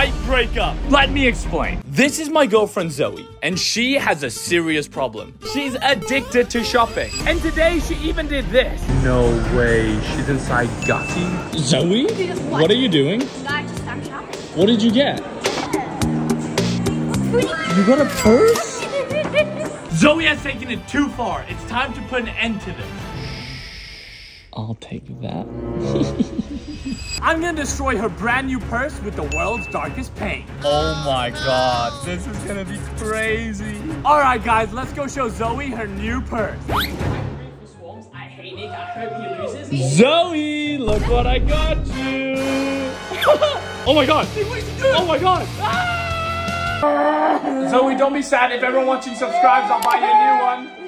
fight breakup. Let me explain. This is my girlfriend Zoe, and she has a serious problem. She's addicted to shopping. And today she even did this. No way. She's inside Gucci. Zoe? What are you doing? Guys, just start shopping. What did you get? You got a purse? Zoe has taken it too far. It's time to put an end to this. I'll take that. I'm gonna destroy her brand new purse with the world's darkest paint. Oh my god, this is gonna be crazy. All right, guys, let's go show Zoe her new purse. I hate Nick. I hope he loses. Zoe, look what I got you. oh my god. Oh my god. Zoe, don't be sad. If everyone watching subscribes, I'll buy you a new one.